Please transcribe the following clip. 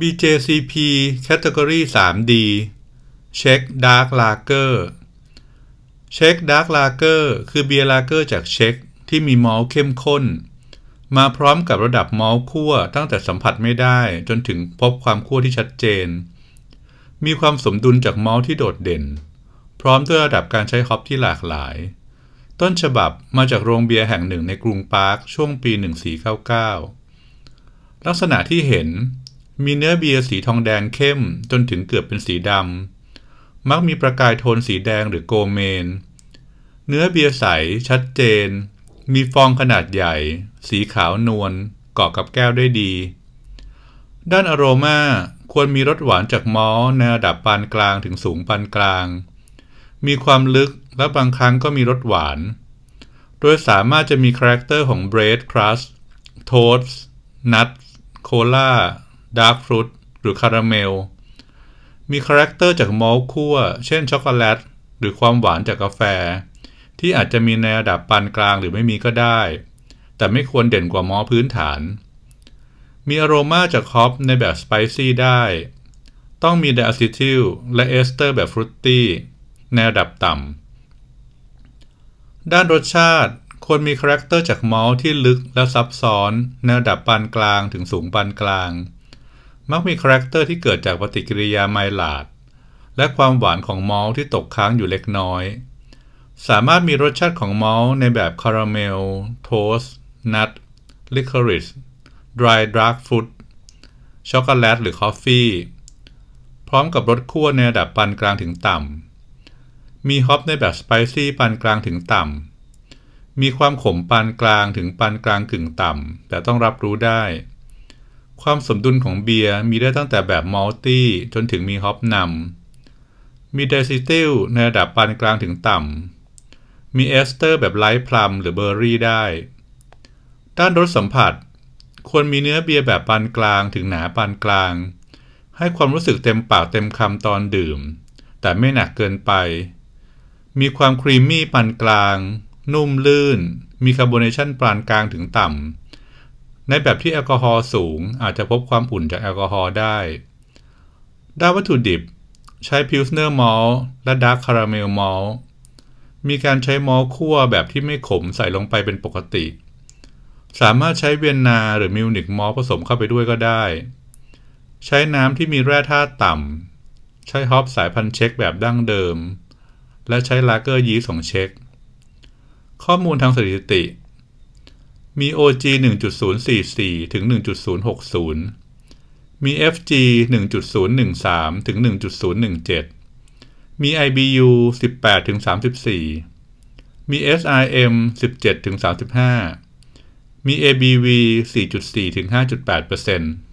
BJCP Category 3D Czech Dark Lager Czech Dark Lager คือเบียร์ลาเกอร์จากเช็กที่มีมอลต์เข้มข้น มาพร้อมกับระดับมอลต์คั่วตั้งแต่สัมผัสไม่ได้จนถึงพบความคั่วที่ชัดเจน มีความสมดุลจากมอลต์ที่โดดเด่น พร้อมด้วยระดับการใช้ฮอปที่หลากหลาย ต้นฉบับมาจากโรงเบียร์แห่งหนึ่งในกรุงปรากช่วงปี 1499 ลักษณะที่เห็น มีเนื้อเบียร์สีทองแดงเข้มจนถึงเกือบเป็นสีดำ มักมีประกายโทนสีแดงหรือโกเมน เนื้อเบียร์ใส ชัดเจน มีฟองขนาดใหญ่ สีขาวนวลเกาะกับแก้วได้ดี ด้านอโรมาควรมีรสหวานจากมอลในระดับปานกลางถึงสูงปานกลาง มีความลึกและบางครั้งก็มีรสหวาน โดยสามารถจะมี character ของ bread crust toast nut cola dark fruit หรือคาราเมล มี character จากมอลต์คั่ว เช่นช็อกโกแลต หรือความหวานจากกาแฟ ที่อาจจะมีในระดับปานกลางหรือไม่มีก็ได้ แต่ไม่ควรเด่นกว่ามอลต์พื้นฐาน มีอโรมาจากฮอปในแบบ spicy ได้ ต้องมี diacetyl และ ester แบบ fruityในระดับต่ำ ด้านรสชาติควรมี character จากมอลต์ที่ลึกและซับซ้อนในระดับปานกลางถึงสูงปานกลาง มักมีคาแรคเตอร์ที่เกิดจากปฏิกิริยา Maillard และความหวานของมอลต์ที่ตกค้างอยู่เล็กน้อย สามารถมีรสชาติของมอลต์ในแบบคาราเมล toast nut licorice dried dark fruit chocolate หรือ coffee พร้อมกับรสคั่วในระดับปานกลางถึงต่ำ มีฮอปในแบบ spicy ปานกลางถึงต่ำ มีความขมปานกลางถึงปานกลางกึ่งต่ำ แต่ต้องรับรู้ได้ ความสมดุลของเบียร์มีได้ตั้งแต่แบบ malty จนถึงมีฮอปนำ มี diacetyl ในระดับปานกลางถึงต่ำ มี ester แบบ light plum หรือเบอร์รี่ได้ ด้านรสสัมผัส ควรมีเนื้อเบียร์แบบปานกลางถึงหนาปานกลาง ให้ความรู้สึกเต็มปากเต็มคำตอนดื่ม แต่ไม่หนักเกินไป มีความ creamy ปานกลาง นุ่มลื่น มี carbonation ปานกลางถึงต่ำ ในแบบที่แอลกอฮอล์สูงอาจจะพบความอุ่นจากแอลกอฮอล์ได้ ด้านวัตถุดิบ ใช้ Pilsner malt และ dark caramel malt มีการใช้มอลต์คั่วแบบที่ไม่ขมใส่ลงไปเป็นปกติ สามารถใช้เวียนนาหรือมิวนิกมอลผสมเข้าไปด้วยก็ได้ ใช้น้ำที่มีแร่ธาตุต่ำ ใช้ฮอปสายพันธุ์เช็คแบบดั้งเดิม และใช้ลาเกอร์ยีสต์ของเช็คข้อมูลทางสถิติ มี OG 1.044 ถึง 1.060 มี FG 1.013 ถึง 1.017 มี IBU 18 ถึง 34 มี SIM 17 ถึง 35 มี ABV 4.4 ถึง 5.8%